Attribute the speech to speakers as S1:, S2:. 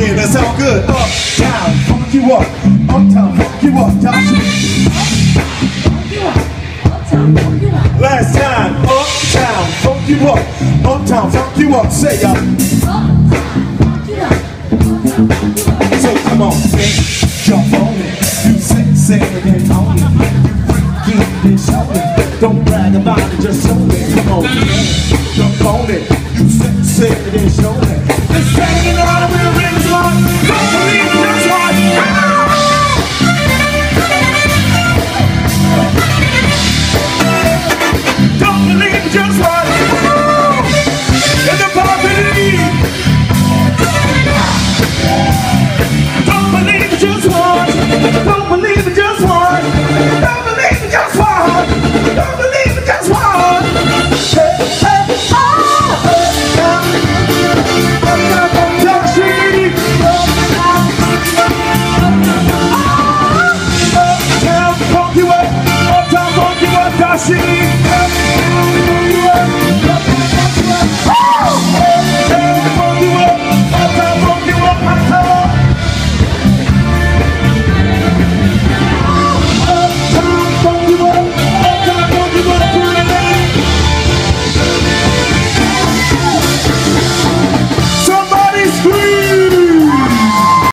S1: Again, that sound good. Uptown, funk you up. Uptown, funk you up. Dashi. Last time, uptown, funk you up. Uptown, funk you up. Say ya. So come on, bitch, jump on it. You it and own it. You freaky, then show it. Don't brag about it, just show it. Come on, bitch, jump on it. You it and show it. Just what. In the. Don't believe just one. Don't believe it just. Don't believe it just. Don't believe it just